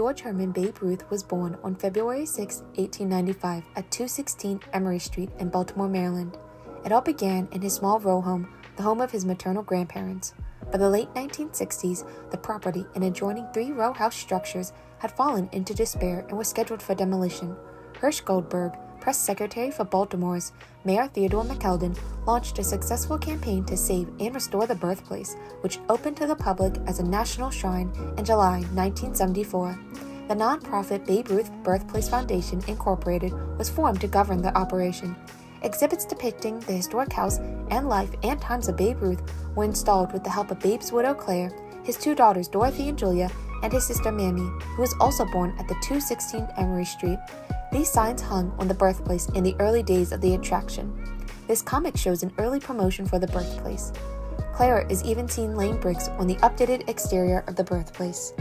George Herman Babe Ruth was born on February 6, 1895, at 216 Emory Street in Baltimore, Maryland. It all began in his small row home, the home of his maternal grandparents. By the late 1960s, the property and adjoining three row house structures had fallen into despair and was scheduled for demolition. Hirsch Goldberg, press secretary for Baltimore's Mayor Theodore McKeldin, launched a successful campaign to save and restore the birthplace, which opened to the public as a national shrine in July 1974. The nonprofit Babe Ruth Birthplace Foundation, Incorporated, was formed to govern the operation. Exhibits depicting the historic house and life and times of Babe Ruth were installed with the help of Babe's widow Claire, his two daughters Dorothy and Julia, and his sister Mamie, who was also born at the 216 Emory Street. These signs hung on the birthplace in the early days of the attraction. This comic shows an early promotion for the birthplace. Clara is even seen laying bricks on the updated exterior of the birthplace.